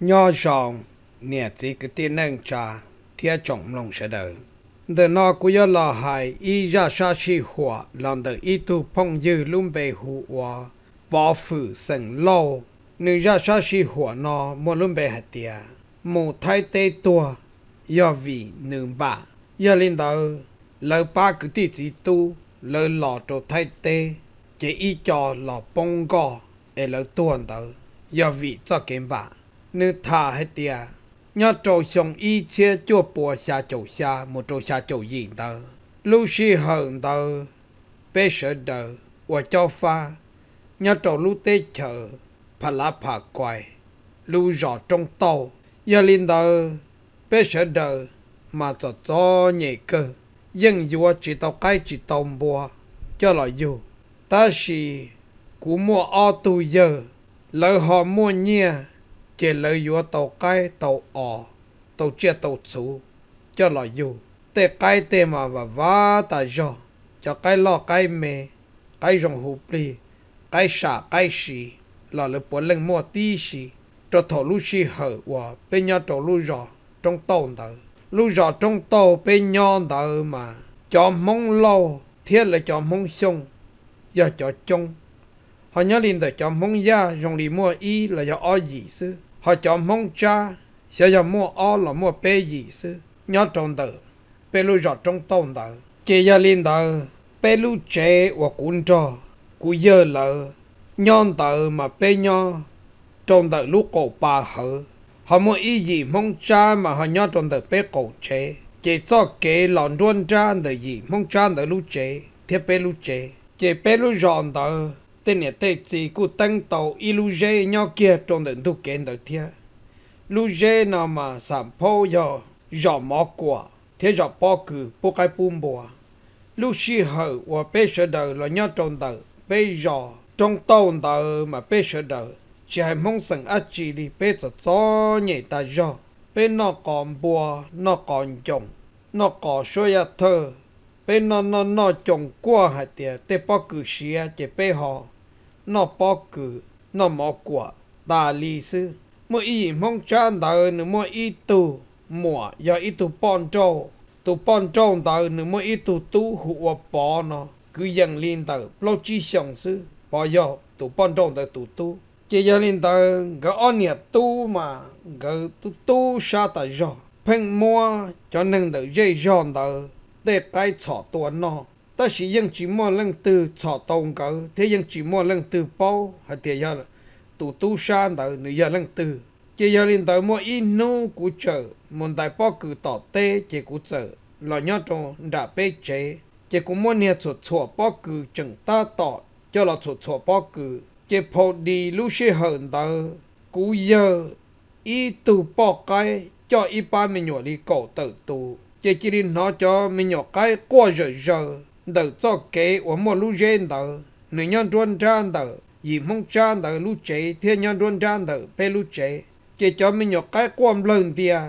nho rong nè chỉ cái tiền nâng cha thiết trọng lòng sẽ đỡ để nó cũng có là hai ý ra sa chi hỏa làm được ý tu phong dư luôn bề hụ hòa bỏ phủ sừng lâu nữ ra sa chi hỏa nó một lung bề hạt tiệt một thái tê tua do vì nữ bà do linh đạo lời ba cứ tí chỉ tu lời lọ trổ thái tê chỉ ý cho lọ bông gò để lời tuần đầu, do vì cho kiếm bà nữ thả hết tia. Nhớ trâu xong y chia chua bùa xa chậu xa, một trâu xa chậu gì tờ lưu sĩ hờn tờ bê sở đờ và cho pha. Nhớ trâu lưu tê chờ phá lá phá quài. Lưu rõ trong tàu giờ linh tờ bê sở đờ, mà cho cho nhẹ cơ. Nhưng dùa chỉ tàu cái chỉ tàu bùa, cho là dù. Ta chỉ cú mua ô tô giờ lỡ họ mua nhia chỉ lợi dụng tàu cái tàu ỏ tàu chia tàu chú cho là dù tê cái tê mà và vá ta cho cho cái lo cái mê cái rong hụp đi cái xả cái xì là lợi bỏ lên mua tí xì cho thổ lưu xì hở và bên nhau trổ lưu rõ trong tàu đó lưu rõ trong tàu bên nhau đó mà cho mong lâu thiết là cho mong sông giờ cho chung họ nhớ linh để cho mong gia dùng đi mua y là cho o gì sư họ cho mong cha, sẽ cho mua o là mua bê gì sư nhớ trong tờ bê lu giọt trong tông tờ kể gia linh tờ bê lu chế và cuốn trò. Cú giờ lợ nhon tờ mà bê nhon trong tờ lúc cổ bà hở. Họ mua ý gì mong cha mà họ nhớ trong tờ bê cổ chế kể cho kể lòn đoan cha tờ gì mong cha tờ lu chế thiết bê lu chế kể bê lu giọt tờ tên nhà tê chỉ cụ tăng tàu iluje nhau kia trong đợt tu kiến đầu thia luje nào mà sản phô yo giỏ mỏ quả thế giỏ bò cử bò cái bùm bò lu xì hở và bê sơ đờ là nhau trong đầu bê giỏ trong tàu đầu mà bê sơ đờ. Chỉ hay mong sẵn ác chỉ đi bê sơ cho nhẹ ta giỏ. Bê nó còn bùa, nó còn chồng, nó còn số thơ bé nó nó nó chồng qua hạt tiệt tê bò cử xia chế bé họ nó bỏ cử nó mỏ quả đà lý sư mỗi ý mong cha đào nữa mỗi ý tu mùa giờ ý tu bọn trâu. Tu bọn trâu đào nữa mỗi ý tu tu hụa bỏ nó cứ dần lên đào lâu chi xong sư bỏ giờ tu bọn trâu đào tu tu. Chỉ giờ lên đào gỡ anh nhiệt tu mà, gỡ tu tu sa ta giờ phèn mua, cho nên được dây giòn đào để tay chọ tua nó ta chỉ dân chỉ mua lần từ chọ tông cỡ thế dân chỉ mua lần từ bao hay tiền giờ tụ tu san tới nữ giờ lần từ chỉ giờ lên tới mua in nô cú chợ muốn đại bao cử tỏ tê chỉ cú chợ lo nhớ trong đã bê chế chỉ cú mua nhà chỗ chuột bao cử chẳng ta tỏ cho là chuột chuột bao cử chỉ phô đi lúc xe hờn tới cú giờ y tụ bao cái cho y ba mình nhỏ đi cổ tử tụ chỉ chỉ đi nó cho mình nhỏ cái qua giờ giờ đầu cho kế và một lúc trên đầu nữ nhân tuân trang đầu gì mong trang đầu lúc chế thiên nhân tuân trang đầu bê lúc chế chỉ cho mình nhọc cái quan lần tia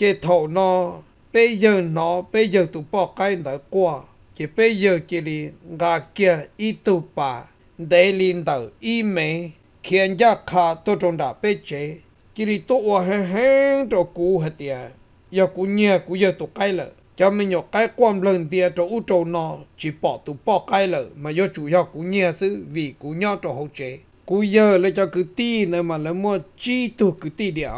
chỉ thổ nó. Bây giờ nó, bây giờ tụ bỏ cái đầu qua chỉ bây giờ chỉ đi gà kia ít tụ bà. Để linh đầu y mê khiến cho khá tôi trong đã bê chế chỉ đi tụ hòa hên hên cho cú hết tia giờ cú nhẹ cú giờ tụ cái lợ, cho mình nhọc cái quan lần tiền cho u trâu nó chỉ bỏ tụ bỏ cái lợ mà do chủ yếu cũng nhẹ sự vì cũng nhau cho hậu chế. Cú giờ lấy cho cứ ti nữa mà lấy mua chi tụ cứ ti đĩa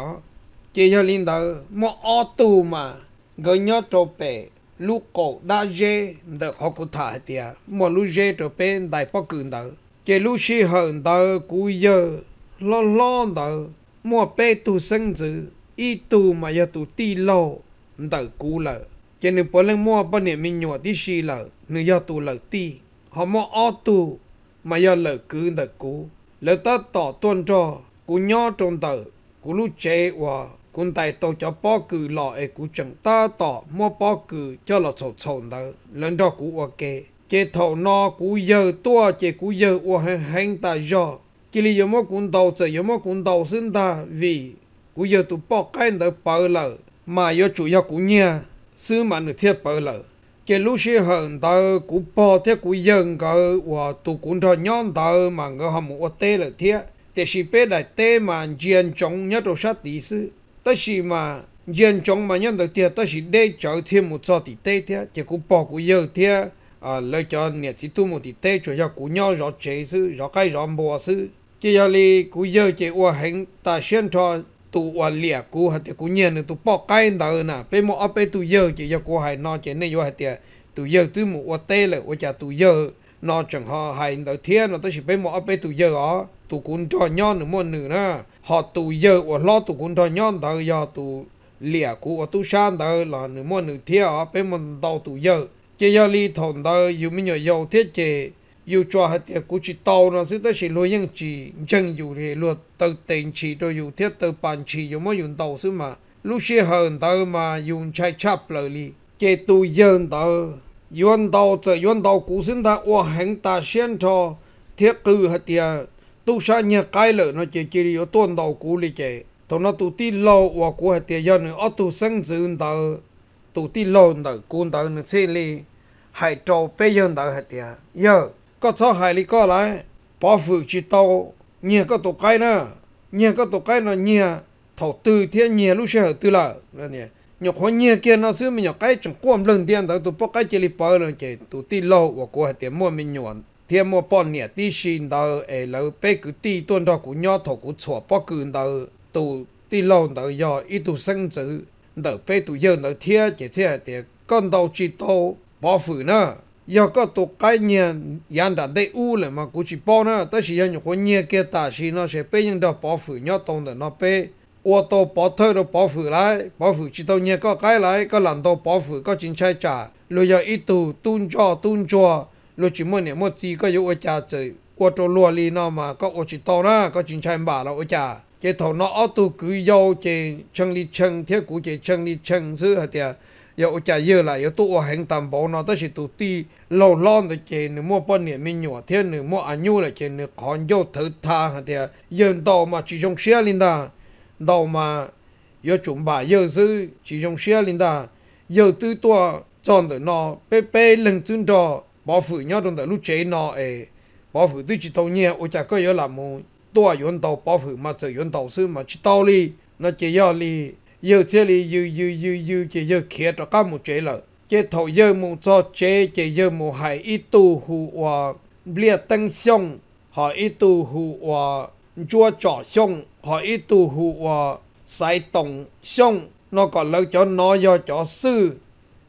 chỉ cho linh đạo mua ô tù mà gọi nhau cho bể. Lúc cổ đã dê được học cụ thả tiền mua lúc dê cho bể đại bao cứng đạo chỉ lúc xí hận đạo cú giờ lo lo đạo mua bể tụ sinh tử ít tu mà giờ tu ti lâu đạo cú lợi cho nên bỏ lên mua bao nhiêu mình nhỏ tí xì lợ. Nữ do tụ lợ tí họ mua ô tu, mà do lợ cứ đợt cú. Lợ ta tỏ tuần cho cú nhỏ trong tờ cú lúc chế và cũng tại tổ cho bỏ cử lọ ấy cú chẳng ta tỏ mua bỏ cử cho lọ sổ sổ đó lần đó cú ok chế thầu nó cú giờ tua chế cú giờ và hành hành ta do chỉ là có một cuốn đầu giờ có một cuốn đầu xin ta vì cú giờ tụ bỏ cái đỡ bờ lợ mà yo chủ yếu cú nhà sư mà được thiết bờ lợ cái lúc xưa hơn tờ cú bỏ thiết cú dân cờ và tụ cũng thọ nhon tờ mà ngờ hầm một tê lợ thiết thế chỉ biết đại tê mà diện chống nhất đồ sát tí sư tất chỉ mà diện chống mà nhân được thiết tất chỉ để chờ thêm một số tí tê thiết chỉ cú bỏ cú giờ thiết à lời cho nhiệt sĩ tu một tí tê chủ yếu cú nhau rõ chế sư rõ cái rõ bộ sư chỉ giờ li cú giờ chỉ hòa hành ta xuyên thọ tu wa lia ku ha te ku nyen tu po kai da na pe mo ape tu yo chỉ yo ku hai no che ne yo ha te tu yo tu mu wa te le wa cha tu yo nó chẳng họ hay đầu thiên nó tôi chỉ biết một bên tu giờ đó tu cũng cho nhon nữa một nữa nè họ tụ giờ và lo tu cũng cho nhon đó giờ tu lẻ cũ và tu san đó là nữa một nữa thiên ở bên một đầu tụ giờ chỉ giờ li thôn đó dù mình nhớ giàu thiết chế yêu cho hạt tiền cú chỉ tàu nó sẽ tới chỉ lối những chỉ chân dù thì luật từ tiền chỉ rồi dù thiết từ bàn chỉ dù mới dùng tàu xứ mà. Lúc xưa hơn tàu mà dùng chai chắp lời li kể từ dân tàu dân tàu giờ dân tàu cũ xin ta ô hành ta xem cho thiết cư hạt tiền tu sa nhà cái lợ nó chỉ chỉ yếu tuần tàu cũ li chế thằng nó tu ti lâu và cú hạt tiền dân ở tu sinh dưỡng tàu tu ti lâu tàu cú tàu nó xin li hãy trâu bây giờ tàu hạt tiền, giờ. ก็ท้อหายลีก็ไรพอฝึกจิตโตเนี่ยก็ตกใกล้นะเนี่ยก็ตกใกล้นะเนี่ยเท่าตื่นเทียนเนี่ยลูกเชื่อตื่นละนั่นเนี่ยหยกหัวเนี่ยเกี่ยนเอาซื้อมันหยกใกล้จังก้มเรื่องเดียนแต่ตัวป้อใกล้เจริญปอยเลยเจตัวตีเล่าว่ากูเตียมั่วมีหยวนเทียมั่วป้อนเนี่ยตีชินเดาเอแล้วเป๊กกูตีต้นดอกกูย่อถกกูฉวบป้อกืนเดาตัวตีเล่าเดายออีตัวซึ่งจือเดาเป๊กตัวเยอะเดาเทียเจเทียเตียก้นเดาจิตโตป้อฝืนเนอะ giờ có tụ cái nhẹ yan đã để u rồi mà cũng chỉ bỏ nữa tới khi nhọc hoa nhia kia ta xin nó sẽ bé những đó bỏ phụ nhỏ tông đó nó bé 我到保头都保护来，保护知道你个改来，个难道保护个真差价，你要一度蹲着蹲着，你只么年么子个有我家子，我做罗里那嘛，个我知道啦，个真差罢了我家，这头那奥都佢要这城里城，贴估这城里城是下啲。 有家有啦，有多我很担保呢，但是都地老老的这你莫半年没有，天你莫安有了这你看有头他下啲，人道嘛，只种些领的。đầu mà yo chúng bà yo sư chỉ dùng xe linh ta yo tư tua chọn được nó bê bê lần chân cho bảo phụ nhau trong đó lúc chế nó ấy bảo phụ tư chỉ tàu nhẹ ô chả có yo làm một tua yuan tàu bảo phụ mà chờ yuan tàu sư mà chỉ tàu li nó chỉ yo li giờ chế li yo yo yo yo chỉ giờ kia cho các một chế là chế thổ giờ một cho chế chế giờ một hai ít tu hù hòa bia tăng xong họ ít tu hù hòa chúa trọ xong họ ít tu hụ hòa sai tổng xong nó còn lâu cho nó do cho sư.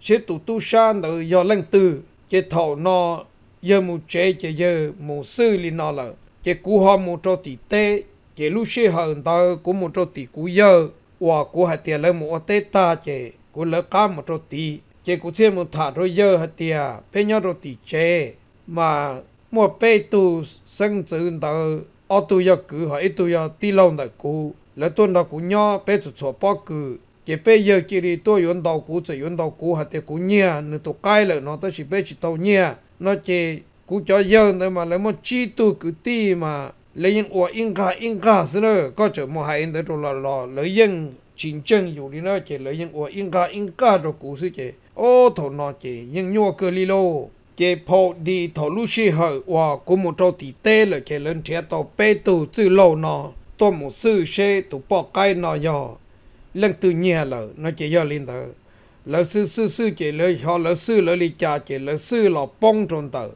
Chế tu tu sa được do lăng tư. Chế thổ nó giờ một chế chế giờ một sư li nó là chế cú họ một trò tỷ tế chế lúc xe hờn ta cũng một trò tỷ cú giờ wa cú hạt tiền le một te ta che cú le ka mo trò ti che cú xem một thả rồi ye hạt tiền pe nya ro ti che mà một pe tu sinh tử tao ở tu ya cứ hỏi tu ya ti lâu đã cú là tuần đó cú nhỏ bé tu chua bao cứ cái bé giờ chỉ đi tôi yun đầu cú chỉ yun đầu cú hạt cú nhia nữa tu cái là nó tới chỉ pe chỉ tàu nhia. Nó chỉ cú cho giờ nữa mà lấy một chi tu cứ ti mà lấy những ủa in cả in cả xí nữa có chỗ mua hai in đấy rồi là là lấy những chính chân อยู่ đi nó chỉ lấy những ủa in cả in cả rồi cú xí chỉ ô thổ nó chỉ những nhua cơ li lô chỉ phô đi thổ lúc xí hở và cũng một trâu tỷ tê là chỉ lên trẻ tàu bê tù chữ lâu nó tôi một sư xê tụ bỏ cái nó dò lần từ nhẹ là nó chỉ do lên thở lỡ sư sư sư chỉ lỡ họ lỡ sư lỡ li cha chỉ lỡ sư lọ bông tròn tờ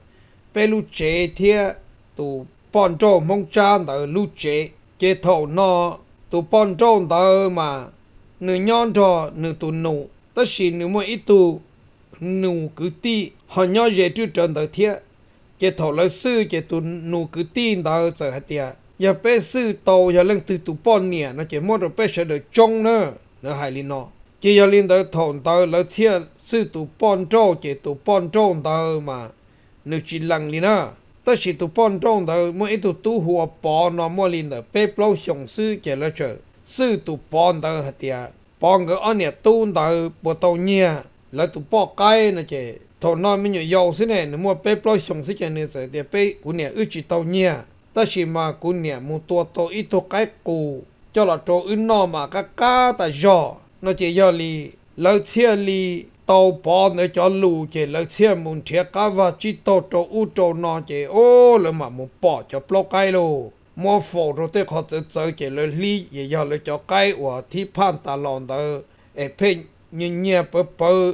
bê lu chế thia tụ bọn trâu mong cha tờ lúc chế chế thổ nó tụ bọn trâu tờ mà nửa nhon trò nửa tụ nụ tất xì nửa mỗi ít tụ nụ cứ ti họ nhỏ dễ tu trần tờ thiệt chế thầu lợi sư chế tụ nụ cứ tì tờ giờ hạt tiệt giờ bé sư tàu giờ lên từ tụ bọn nè nó chế mua rồi bé sẽ được trông nữa nó hài linh nó chỉ giờ lên đầu thầu đầu lợi thiệt sư tụ bọn trâu chế tụ bọn trâu tờ mà nữ chỉ lăng linh nó tất chỉ tu bọn trong đó mỗi tu tu hùa bỏ nó mua lên đó bê bao xong sư chỉ là chờ sư tu bọn đó hạt tiệt bọn cái anh này tu đó bộ tàu nhẹ là tu bỏ cái nó chỉ thọ nó mình nhớ giàu thế này nếu mua bê ploi xong sư thế này sẽ để bê của nhà ước chỉ tàu nhia. Ta chỉ mà của nhà mua tua to ít to cái cụ cho là chỗ ứng nó mà cá cá ta giò. Nó chỉ do li lỡ chia li tàu bò để cho lù chỉ là xe muốn thiệt cá và chỉ tàu cho u cho nó chỉ ô là mà muốn bỏ cho ploi cái luôn mua phổ rồi tới họ tự chơi chỉ là lý gì giờ là cho cái và thi phan ta lòn đó ở bên nhìn nhẹ bơ bơ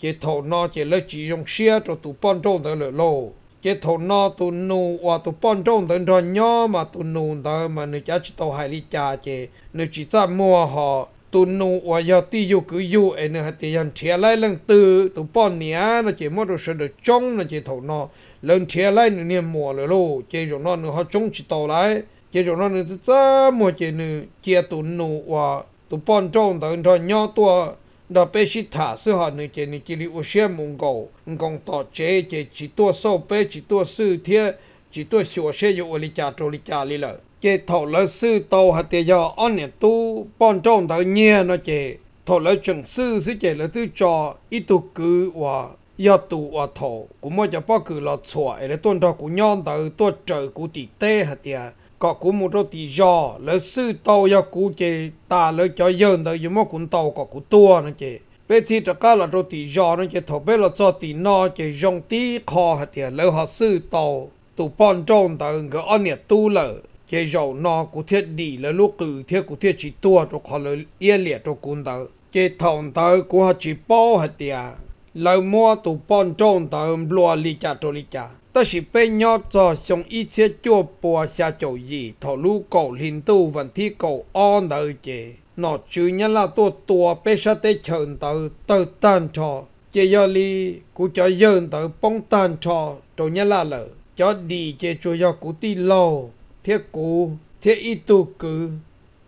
chỉ thầu nó chỉ là chỉ dùng xe cho tụ bọn trông đó lời lô. Chỉ thầu nó tụ nụ và tụ bọn trông đó cho nhỏ mà tụ nụ tờ mà người cha chỉ tàu hai lý cha chỉ người chỉ ra mua họ tụ nụ và giờ ti yêu cứ yêu ấy nữa thì anh chia lại lần từ tụ bọn nhẹ nó chỉ mua được sự được trông nó chỉ thầu nó lần chia lại nó niệm mua rồi lô cái rồi nó họ trông chỉ tàu lại cái rồi nó nó rất mua cái nữa kia tụ nụ và tụ bọn trông đó rồi nhỏ tua. Đó bé sĩ thả sư họ nơi chỉ này chỉ li ô xe mông cầu ngong tỏ chế chỉ chỉ tua sâu bé chỉ tua sư thiê chỉ tua sửa xe yêu ô li cha trâu li cha li chế thổ lỡ sư tàu hạt tiền do anh này tu, bọn trông đó nhẹ nó chế thổ lỡ chuẩn sư sư chế lỡ tư cho ít tu cứ và ya tu và thổ. Cũng mới cho bao cứ là chua để tuần đó cũng nhon đó tuần trời cũng tỷ tê hạt tiền có cú một đôi tỷ giò lỡ sư tàu ya cú chế ta lỡ cho dân đó dù mà cũng tàu có cú tua nó chế bây giờ tất cả là đôi tỷ giò nó chế thổ bây là cho tỷ nó chế dòng tí kho hạt tiền lỡ họ sư tàu tu bọn trông đó ngỡ anh nhật tu lỡ khi dầu nó của thiết đi là lúc cử thiết của thiết chỉ tua cho họ là yên liệt cho quân tử khi thòng tử của họ chỉ bao hết tiệt à. lời mua tụ bọn trông tử lúa lì cha cho lì cha ta chỉ bé nhỏ cho xong ít xe chua bùa xa chỗ gì. Thọ lũ cầu linh tu vẫn thi cầu on đời chế nó chứ nhá là tua tua bé sa tế chờn tử tử tan cho chế do lì của cho dơn tử bóng tan cho cho nhá là lỡ cho đi chế cho do của ti lâu thiệt cụ thiệt y tu cử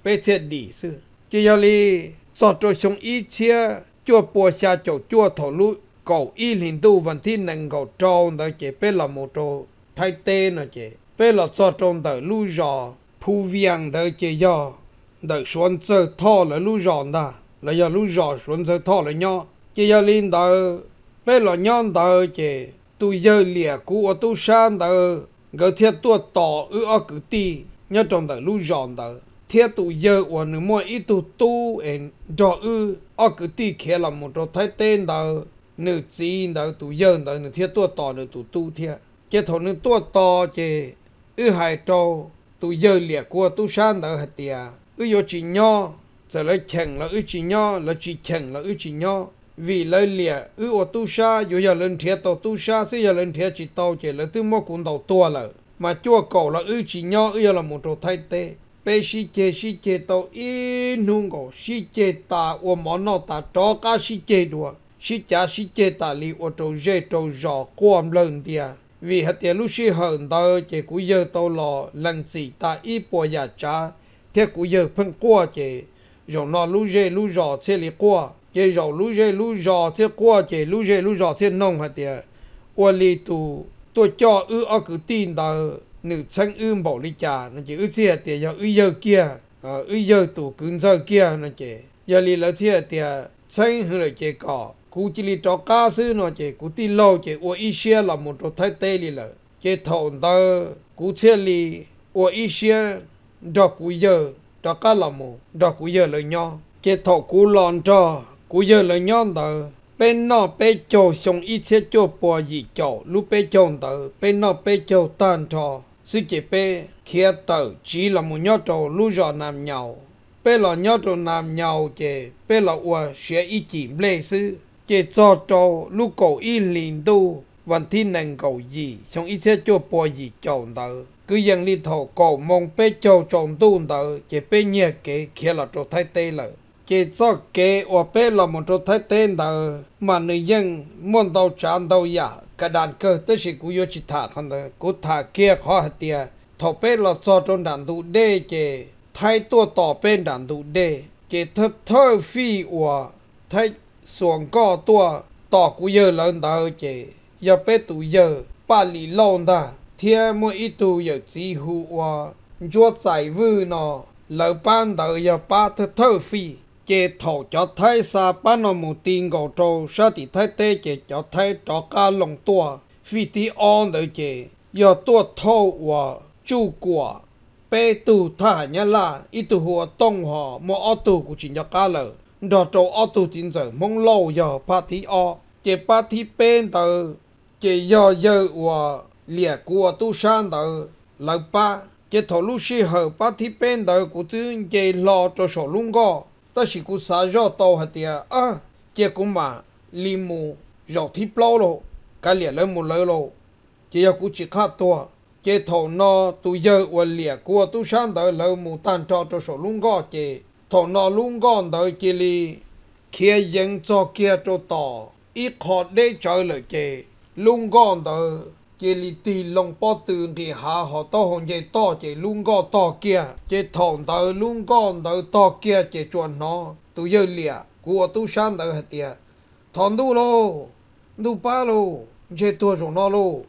bê thiệt đi sư. Chỉ giờ li cho cho chúng y chia, chua bùa xa chỗ chua thổ lũ, cầu y linh tu vẫn thi nâng cầu trâu đó chế bê là một trâu thay tê nó chế bê là sọt trông tờ lũ rò phu viang đó chế do đợi xuân sơ thọ là lũ rò đó là giờ lũ rò xuân sơ thọ là nhau chỉ giờ linh đó bê là nhau đó chế, tu giờ lìa cũ ở tu san đó cái thiết tu tỏ ư ở cứ ti nhớ trong đó lưu rõ đó thiết tu giờ và nếu mua ít tu tu do ư. Ở cứ ti kia là một trâu thay tên đó nữ chỉ đó tu dân đó nữ thiết tua tỏ nữ tu tu thiết cái thằng nữ tua tỏ chế ư hai trâu tu giờ liệt của tu san đó hạt tiệt ư yo chỉ nhỏ giờ lấy chèn là ư chỉ nhỏ là chỉ chèn là ư chỉ nhỏ vì lời lìa ư ở tu sa, dù giờ lên thiệt tàu tu sa sẽ giờ lên thiệt chỉ tàu chỉ là tư mua cũng tàu tua lờ mà chua cổ là ư chỉ nhỏ ư là một trò thay tê. Bê sĩ chế sĩ chế tàu y nung cổ sĩ chế ta ở món nó ta cho cả sĩ chế đùa. Sĩ cha sĩ chế ta li ô trâu dê trâu giò quam lần tia vì hạt tiền lúc sĩ hận tờ chỉ cú giờ tàu lò lần gì ta ít bỏ nhà cha thế cú giờ phân qua chế rồi nó lúc dê lúc giò chế li qua chế rồi lúc chế lúc rau thế qua chế lúc chế lúc giò thế nông hạt tiền ô li tu tôi cho ư ở cứ tin đó, nữ chân ư bảo li cha nó chỉ ư chế tiền giờ ư giờ kia ư giờ tu cứng giờ kia nó chỉ giờ li là chế tiền chân hư là chế cỏ cú chỉ li cho cá sư nó chỉ cú tin lâu chỉ ô ít xe là một chỗ thái tê li là chế thầu đó cú xe li ô ít xe đó cú giờ đó cá là một đó cú giờ là nhau chế thọ cú lon cho cú giờ là nhon tờ. Bên nọ bên chỗ xong ít xe chỗ bò gì chỗ lúc bên chỗ tờ, bên nọ bên chỗ tan trò. Sự chỉ bên kia tờ, chỉ là một nhóc trò lúc giờ nằm nhau bên là nhóc trò nằm nhau chè bên là ua xe ít chỉ lệ sư chè cho trò lúc cổ ít liền tu. Vẫn thi năng cầu gì, xong ít xe chỗ bò gì chỗ tờ. Cứ dân đi thổ cổ mong bên chỗ tròn tu tờ. Chè bên nhà kế kia là trò thay tê lợi chế cho kế ở bên là một chỗ thấy tên đó mà người dân muốn đầu chán đầu ya cái đàn cơ tới sự cú yêu chỉ thả thằng đó cú thả kia khó hết tiệt thọ bên là cho trong đàn đủ đê chế thay tua tỏ bên đàn đủ đê. Chế thật thơ phi của thấy xuống co tua, tỏ cú yêu lần đó chế giờ bên tu giờ ba lì lon đó thiên mỗi ít tụ giờ chỉ hù của chúa giải vui nó lỡ ban đầu giờ ba thật thơ phi chế thổ cho thấy sa ba nó mù tin gầu trâu, sa thì thấy tê chế cho thấy cho cá lồng tua. Vì tí on đời chế, do tua thâu và chu quả bê tu thả nhà là ít tu hùa tông họ mà ô tù của chính cho cá lợ đó trâu ô tu chính giờ mong lâu giờ ba tí o, chế ba tí bên tờ, chế do giờ và lìa của tu san tờ. Lợ ba chế thổ lúc xí hở ba tí bên tờ của chứ chế lo cho sổ lung go ta chỉ có sa do tàu hạt tiệt à chỉ cũng mà, li mù dầu thi plau rồi cái liền lấy mù lấy rồi chỉ có cũng chỉ khác tua chỉ thầu nó tu giờ và liền của tu sáng tới lấy mù tan cho cho số lung gõ chỉ thầu nó lung gõ tới chỉ li, kia dân cho kia cho tỏ ít khó để chơi lời chỉ lung gõ tới chỉ li tì lòng bao từ thì hạ họ to hồn chế to, chế luôn gò to kia, chế thòng tờ luôn gò tờ to kia, chế chuẩn nó. Tu giờ lìa, của tu san tờ hạt tiệt thòng tu lô tu ba lô chế tua chuẩn nó lô.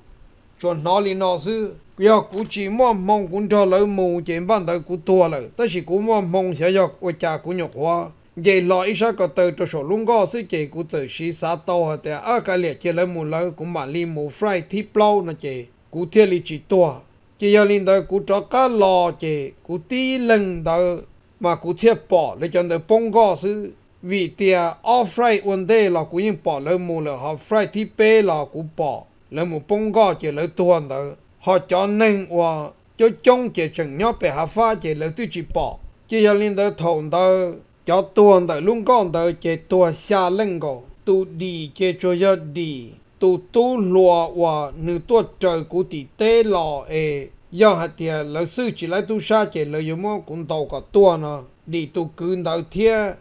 Chuẩn nó li nó sư giờ cú chỉ mong mong cũng cho lỡ mù, chế ban tờ cú tua lỡ. Tất chỉ cú mong mong sẽ cho quê cha cú nhục hoa về loại ra có từ cho số lúng gò sư chế của từ sĩ sa to hả tiệt ở à, cái liệt chế lấy mù lỡ cũng mà li mù fry thịt plau nó chế, cú thiết lý chỉ tua chỉ giờ linh đời cú cho cá lò chế, cú tí lần đời. Mà cú thiết bỏ để cho đời bông gò sư vì tia off fry one day là cú yên bỏ lấy mù là họ fry thịt bê là cú bỏ. Lấy mù bông gò chỉ lấy tuần đời họ cho nên và cho trông chế chẳng nhau bị hạ pha chế lấy tư chỉ bỏ. Chỉ giờ linh đời thòng đời cho tuần tới luôn con tới chế tua xa lên gò tu đi chế cho giờ đi. Tu tu lùa và nữ tua trời của tỷ tế lò ê. Do hạt tiền lão sư chỉ lấy tu sa chế lấy dùng mô cũng tàu cả tua nó à. đi tu cứng tới thia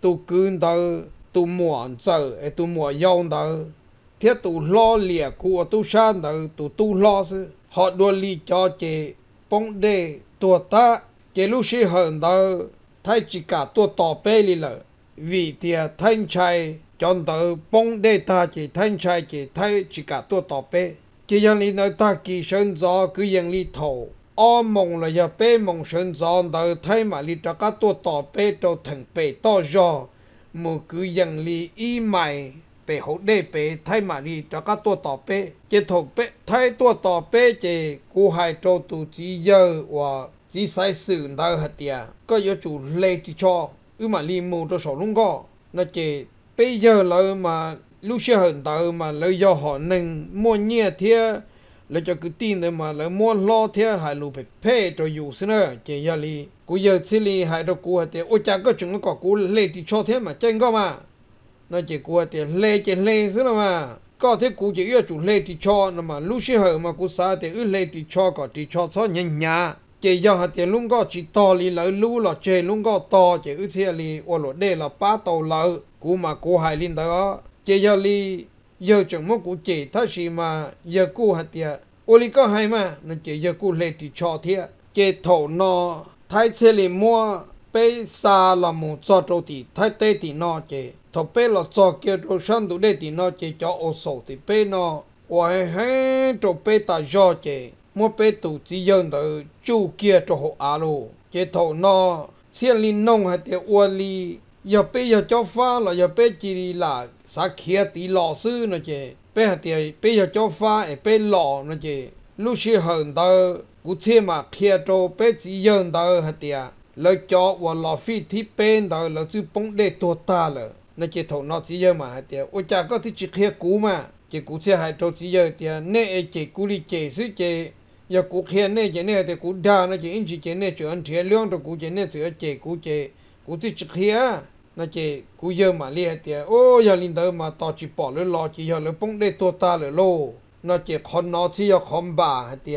tu cứng tới tu muộn giờ ê, tu muộn yong tới thiết tu lo lìa của tu sa tới tu tu lo sư. Họ đua li cho chế, bóng đề tua ta chế lúc sĩ hận tới thay chỉ cả tua tỏ bê lì lợ. Vì tiền thanh trai, chọn tờ bông đê ta chỉ thanh trai chỉ thay chỉ cả tua tỏ bê chỉ dân li nơi ta kỳ sơn gió, cứ dân li thổ. Ô mong là giờ bê mong sơn gió tờ thay mà li cho cả tua tỏ bê cho thành bê to gió mù cứ dân li y mày bê hậu đê bê thay mà li cho cả tua tỏ bê chỉ thổ bê thay tua tỏ bê chỉ cú hai cho tù chỉ giờ và chỉ sai sự đau hạt tiệt có yếu chủ lệ chỉ cho ư mà li mù cho sổ lung go nó chỉ bây giờ là mà lúc xưa hận tờ mà lấy do họ nên mua nhẹ thế lấy cho cái tin đấy mà lấy mua lo thế hai lù phải phê cho dù xin nữa. Chỉ giờ li cú giờ xin li hay đâu cú tiệt, ôi cha có chúng nó có cú lệ chỉ cho thế mà chân có mà. Nó chỉ cú tiệt lệ chỉ lệ xin mà. Có thế cú chỉ yêu chủ lệ thì cho. Mà lúc xưa mà cú sao thì ư lệ thì cho có thì cho cho nhanh nhá chỉ do hạt tiền luôn có chỉ to li lỡ lú là chơi luôn có to chỉ ưu thế li ô lộ đê là ba tàu lỡ, cú mà cú hai linh đó. Chỉ do li giờ chẳng mất cú chỉ thà gì mà, giờ cú hạt tiệt ô li có hai mà, nên chỉ giờ cú lệ thì cho thiệt chỉ thổ nó thay xe li mua, bê xa là một cho trâu thì thay tê thì nó chỉ thổ bê là cho kia đồ sang đủ đê thì nó chỉ cho ô sổ thì bê nó ôi hết trâu bê ta do chỉ mua bê tổ chỉ dân từ chu kia cho hộ á lô. Chế thổ nó xe li nông hạt tiệt ô li. Giờ bê giờ cho pha là giờ bê chỉ là sa kia tí lò sư nó chế bê giờ thì bê giờ cho pha ở bê lò nó chế lúc xưa hơn đó cú thể mà kia cho bê chỉ dân đó hả tiệt. Lời cho và lò phi thi bên đó là chữ bông để tua ta lờ, nó chế thổ nó chỉ dân mà hả tiệt. Ôi cha có thì chỉ kia cũ mà. Chỉ cú xe hay cho chỉ dân tiệt. Nè e chỉ cú đi chỉ sư chỉ giờ cụ kia nè chỉ nè thì cụ đa nó chỉ in chỉ chỉ nè chỉ ăn thiệt lượng rồi cụ chỉ nè chỉ chỉ cụ chỉ cụ thì chỉ kia nó chỉ cú giờ mà lia thì ô giờ linh đời mà tao chỉ bỏ lưỡi lo chỉ giờ lưỡi bông để tua ta lưỡi lô nó chỉ con nó chỉ giờ con bà thì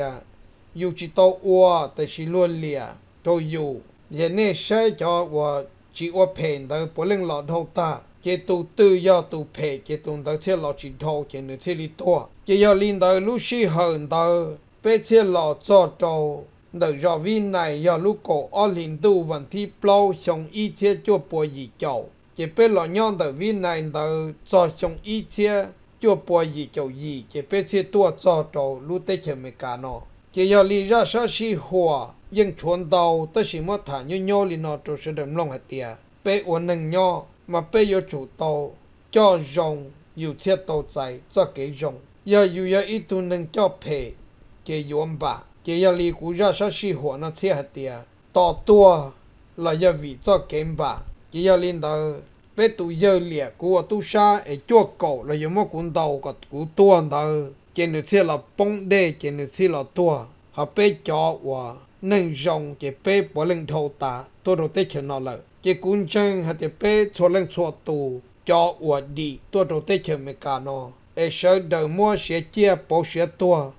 yêu chỉ tao ua แต่ chỉ luôn lia tao yêu giờ này sai cho và chỉ ua phèn đời bỏ lên lọ đâu ta. Chỉ tu tư giờ tu phê chỉ tu đời chỉ lọ chỉ thâu chỉ nữa chỉ li tua chỉ giờ linh đời lúc xí hận đời bê chỉ lò cho trâu đời do vi này do lúc cổ ở linh tu vẫn thi plau xong y chia cho bùa gì chậu chỉ bê lò nhon đời vi này đời cho xong y chia cho bùa gì chậu gì chỉ bê chia tua cho trâu lúc tê chờ mấy cả nó chỉ do lý ra sa si hòa nhưng chuẩn đầu tất chỉ mất thả như nhau li nó cho sẽ đầm lòng hạt tiệt bê uốn nâng nhau mà bê yêu chủ tàu cho rồng yêu thiết tàu chạy cho cái rồng giờ yêu yêu ít tu nâng cho phê cái yếm bạc chế là lý cú ra sa si hoa nó chia hạt tiệt to tua là do vị cho kém bà chế là linh đạo bé tu giờ liệt của tu sa ở chỗ cổ là do một cuốn đầu có cú tua đạo chế nó chia là bông đê chế nó chia là tua họ bé cho và nâng rong chế bé bỏ lên thâu ta tôi đầu tết chờ nó lợi chế cũng chân hạt chỉ bé cho lên cho tù cho ủa đi tôi đầu tết chờ mẹ cả nó e sợ đời mua sẽ chia bỏ sẽ tua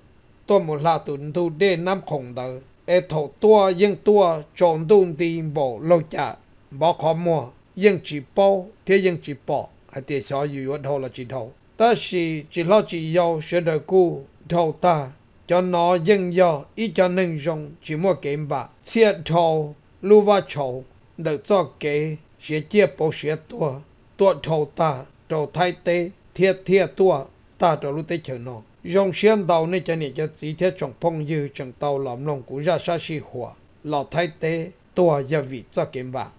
tôi một là tu tu đê năm khổng đời e thầu tua nhưng tua, chọn đun đi bộ lâu chả. Bỏ khó mua nhưng chỉ bỏ thế nhưng chỉ bỏ. Hay thì sao yêu thầu là chỉ thầu ta chỉ chỉ lo chỉ yêu sẽ đời cũ thầu ta. Cho nó dân do, ý cho nên dùng chỉ mua kiếm bạc chia thầu lưu va chầu được cho kế sẽ chia bộ sẽ tua. Tua thầu ta đầu thay tế thiệt thiệt tua. Ta cho lúc tế chờ nó dùng xiên đầu này cho nên cho chỉ thiết trong phong dư trong tàu làm lòng của ra sa si hỏa lò thay tế tua gia vị cho kiếm bạc